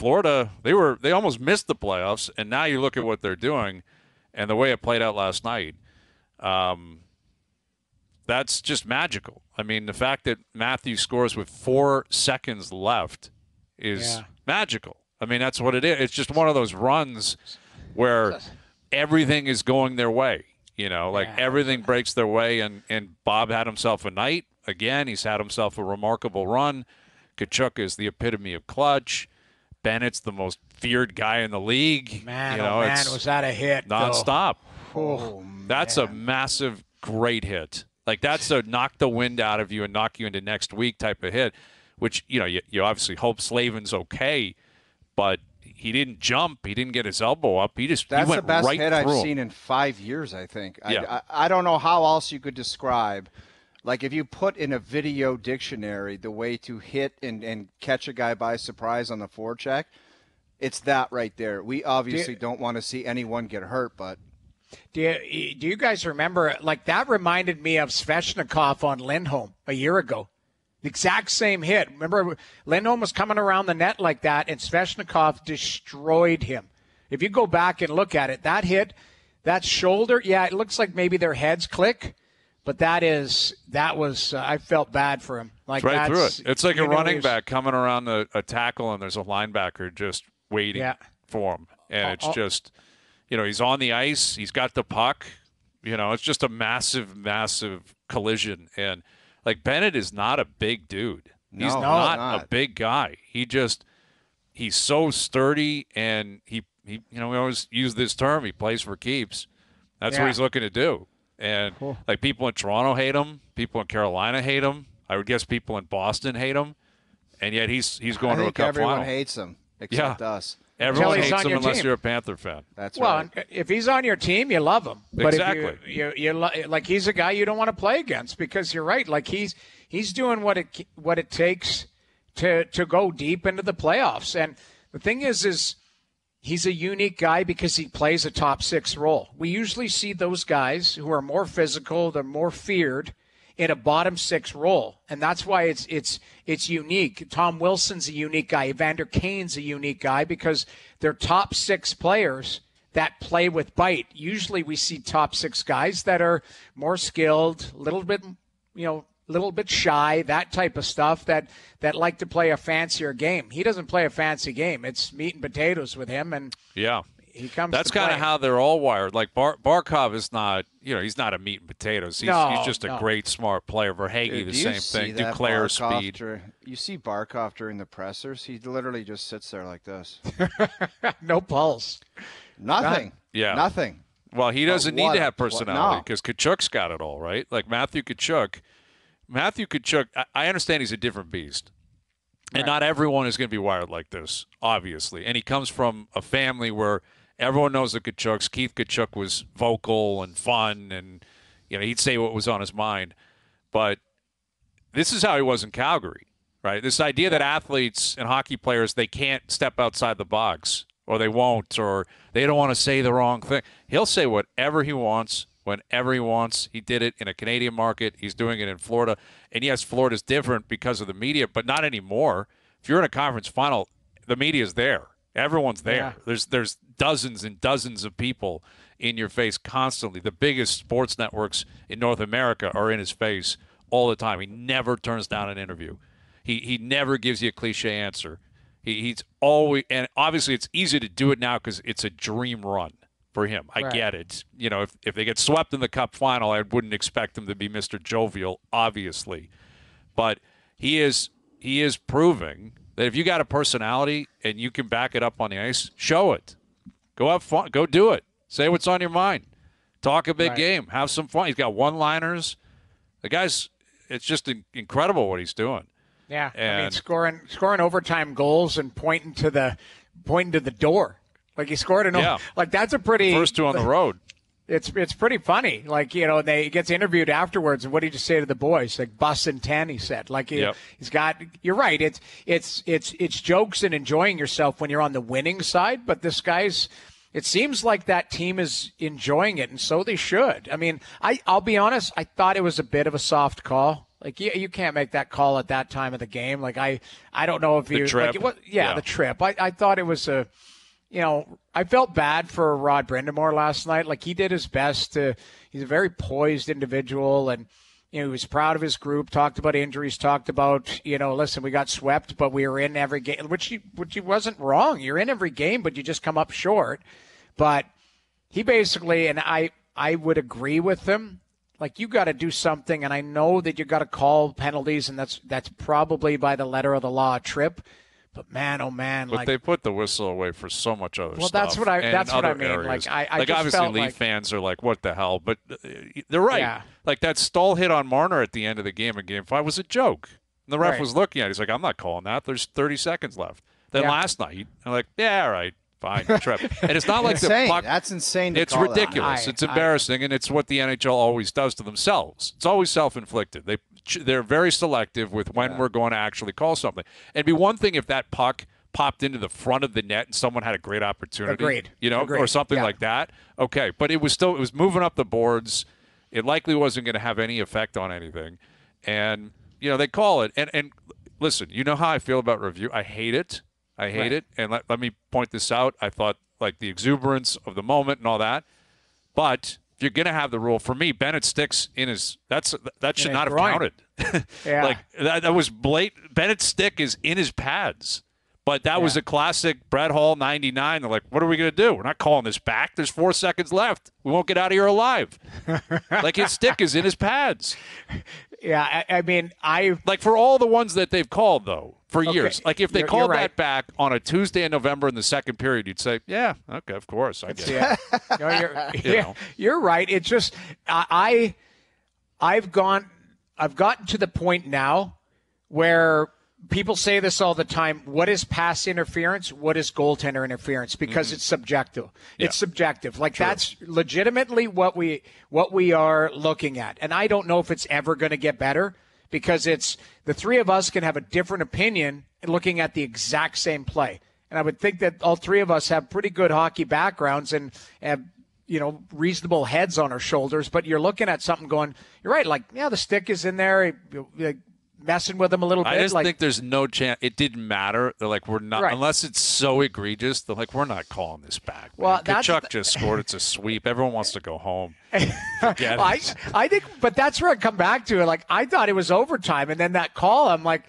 Florida, they were they almost missed the playoffs, and now you look at what they're doing, and the way it played out last night. Um, that's just magical. I mean, the fact that Matthew scores with four seconds left is Yeah. magical. I mean, that's what it is. It's just one of those runs where everything is going their way. You know, like Yeah. everything breaks their way, and and Bob had himself a night again. He's had himself a remarkable run. Tkachuk is the epitome of clutch. Bennett's the most feared guy in the league. Man, you know, oh man, was that a hit? though. nonstop. Oh, That's a massive, great hit. Like that's a knock the wind out of you and knock you into next week type of hit. Which you know you, you obviously hope Slavin's okay, but he didn't jump. He didn't get his elbow up. He just That's he the best right hit I've him. seen in five years. I think. I, Yeah. I, I don't know how else you could describe. Like if you put in a video dictionary the way to hit and, and catch a guy by surprise on the forecheck, it's that right there. We obviously don't want to see anyone get hurt, but Do you, do you guys remember? Like that reminded me of Svechnikov on Lindholm a year ago. The exact same hit. Remember, Lindholm was coming around the net like that, and Svechnikov destroyed him. If you go back and look at it, that hit, that shoulder, yeah, it looks like maybe their heads click, but that is that was. Uh, I felt bad for him. Like right through it. It's like a running he's- back coming around a, a tackle, and there's a linebacker just waiting Yeah. for him, and it's oh. just, you know, he's on the ice, he's got the puck, you know, it's just a massive, massive collision, and like Bennett is not a big dude. He's No, not, not. a big guy. He just he's so sturdy, and he he you know we always use this term. He plays for keeps. That's Yeah. what he's looking to do. And like people in Toronto hate him, people in Carolina hate him. I would guess people in Boston hate him, and yet he's he's going I to a think cup everyone final. hates him except us. Everyone Until hates on him your unless team. you're a Panther fan. That's Well, right. if he's on your team, you love him. But Exactly. if you, you, you like he's a guy you don't want to play against because you're right. Like he's he's doing what it what it takes to to go deep into the playoffs. And the thing is, is he's a unique guy because he plays a top six role. We usually see those guys who are more physical, they're more feared in a bottom six role, and that's why it's it's it's unique. Tom Wilson's a unique guy. Evander Kane's a unique guy because they're top six players that play with bite. Usually, we see top six guys that are more skilled, a little bit, you know, a little bit shy, that type of stuff. That that like to play a fancier game. He doesn't play a fancy game. It's meat and potatoes with him, and Yeah, he comes. that's kind of how they're all wired. Like Bar- Barkov is not, you know, he's not a meat and potatoes. He's, No, he's just a no. great, smart player. Verhaeghe, Dude, the do you same see thing. that Duclair Barkov speed. dur- you see Barkov during the pressers. He literally just sits there like this. no pulse. Nothing. Yeah. Nothing. Well, he doesn't need to have what- personality no. because Tkachuk's got it all, right? Like Matthew Tkachuk. Matthew Tkachuk, I, I understand he's a different beast. And not everyone is going to be wired like this, obviously. And he comes from a family where everyone knows the Tkachuks. Keith Tkachuk was vocal and fun, and you know he'd say what was on his mind. But this is how he was in Calgary, right? This idea that athletes and hockey players they can't step outside the box, or they won't, or they don't want to say the wrong thing. He'll say whatever he wants, whenever he wants. He did it in a Canadian market. He's doing it in Florida. And yes, Florida's different because of the media, but not anymore. If you're in a conference final, the media's there. Everyone's there. Yeah. There's there's dozens and dozens of people in your face constantly. The biggest sports networks in North America are in his face all the time. He never turns down an interview. He he never gives you a cliche answer. He, he's always and obviously it's easy to do it now because it's a dream run for him. I Right. get it. You know, if if they get swept in the Cup final, I wouldn't expect him to be Mr. Jovial, obviously, but he is he is proving that if you got a personality and you can back it up on the ice, show it. Go have fun. Go do it. Say what's on your mind. Talk a big Right. game. Have some fun. He's got one-liners. The guy's. It's just in- incredible what he's doing. Yeah, I mean scoring scoring overtime goals and pointing to the pointing to the door. Like he scored an Yeah. like that's a pretty First two on the road. It's it's pretty funny. Like you know, they he gets interviewed afterwards, and what did you say to the boys? Like bus and ten, he said. Like he, Yep. he's got. You're right. It's it's it's it's jokes and enjoying yourself when you're on the winning side. But this guy's. It seems like that team is enjoying it, and so they should. I mean, I I'll be honest. I thought it was a bit of a soft call Like you, you can't make that call at that time of the game. Like I, I don't know if The you trip. Like, was, yeah, Yeah. the trip. I, I thought it was a, you know, I felt bad for Rod Brind'Amour last night. Like he did his best to. He's a very poised individual, and you know he was proud of his group. Talked about injuries. Talked about you know, listen, we got swept, but we were in every game, which he, which he wasn't wrong. You're in every game, but you just come up short. But he basically, and I, I would agree with him. Like you got to do something, and I know that you got to call penalties, and that's that's probably by the letter of the law a trip. But man, oh man, But like they put the whistle away for so much other Well, stuff. Well, that's what I that's what I mean. areas. Like, I- I like just obviously felt Leaf like- fans are like, "What the hell?" But uh, they're right. Yeah. Like that Staal hit on Marner at the end of the game in Game Five was a joke. And the ref Right. was looking at. it. He's like, "I'm not calling that. There's 30 seconds left." Then Yeah. last night, I'm like, "Yeah, all right, fine, trip." and it's not like the insane. puck. That's insane. To It's call that. ridiculous. I- it's I- embarrassing, and it's what the NHL always does to themselves. It's always self-inflicted. They they're very selective with when we're going to actually call something. It'd be one thing if that puck popped into the front of the net and someone had a great opportunity, Agreed. you know, or something Yeah. like that. Okay, but it was still it was moving up the boards. It likely wasn't going to have any effect on anything, and you know they call it. And and listen, you know how I feel about review. I hate it. I hate Right. it. And let, let me point this out. I thought like the exuberance of the moment and all that. But if you're going to have the rule, for me, Bennett sticks in his. That's that should not have groin. counted. Yeah. like that, that was blatant. Bennett's stick is in his pads. But that was a classic Brett Hull 99. They're like, what are we going to do? We're not calling this back. There's four seconds left. We won't get out of here alive. like his stick is in his pads. Yeah, I, I mean, I Like for all the ones that they've called though for years. Like if they You're- called you're that back on a Tuesday in November in the second period, you'd say, yeah, okay, of course, I get it. yeah, no, you're, You yeah, know. you're right. It's just I, I've gone, I've gotten to the point now where people say this all the time. What is pass interference? What is goaltender interference? Because mm-hmm. it's subjective. It's subjective. Like that's legitimately what we what we are looking at. And I don't know if it's ever going to get better because it's the three of us can have a different opinion looking at the exact same play. And I would think that all three of us have pretty good hockey backgrounds and have you know reasonable heads on our shoulders. But you're looking at something going, you're right. Like yeah, the stick is in there. Messing with them a little bit. I just like, think there's no chance. It didn't matter. They're like, we're not, Right. unless it's so egregious. They're like, we're not calling this back. Well, man. that's Tkachuk the- just scored. It's a sweep. Everyone wants to go home. Forget I. I think, but that's where I come back to it. Like, I thought it was overtime, and then that call, I'm like,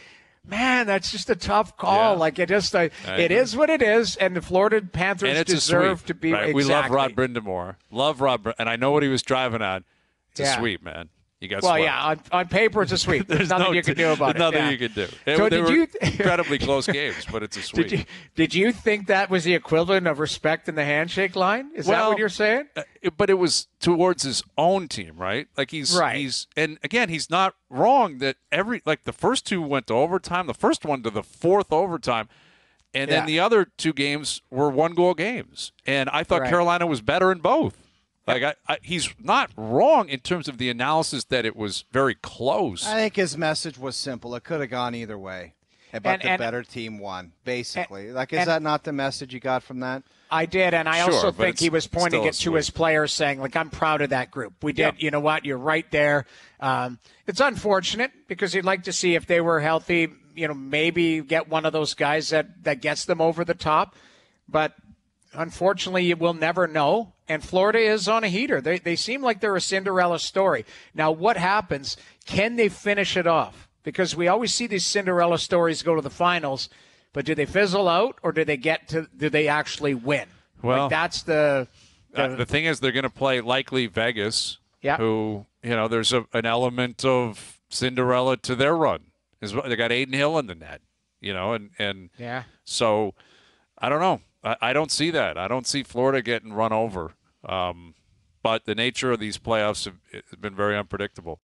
man, that's just a tough call. Yeah. Like, it just, uh, it is what it is, and the Florida Panthers and it's deserve sweep. to be. right? We love. Rod Brind'Amour. Love Rod, Br- and I know what he was driving at. It's a sweep, man. You got Well, swept. yeah, on, on paper it's a sweep. There's, nothing no you can do about there's it. Nothing Yeah. you can do. It- So did were you- incredibly close games, but it's a sweep. Did you did you think that was the equivalent of respect in the handshake line? Is that what you're saying? Uh, it- but it was towards his own team, right? Like he's Right. he's and again he's not wrong that every like the first two went to overtime, the first one to the fourth overtime, and then the other two games were one goal games. And I thought Right. Carolina was better in both. Like I, I, he's not wrong in terms of the analysis that it was very close. I think his message was simple. It could have gone either way, but And- the and- better team won. Basically, like is and- that not the message you got from that? I did, and I Sure, also think he was pointing it to his players, saying, "Like I'm proud of that group. We did. You know what? You're right there. Um, it's unfortunate because you'd like to see if they were healthy. You know, maybe get one of those guys that that gets them over the top. But unfortunately, you will never know. And Florida is on a heater. They they seem like they're a Cinderella story. Now, what happens? Can they finish it off? Because we always see these Cinderella stories go to the finals, but do they fizzle out or do they get to? Do they actually win? Well, like that's the. Uh, the thing is, they're going to play likely Vegas, Yeah. who you know there's a, an element of Cinderella to their run. Is they got Adin Hill in the net, you know, and and Yeah. so I don't know. I, don't see that. I don't see Florida getting run over. Um, but the nature of these playoffs have, has been very unpredictable.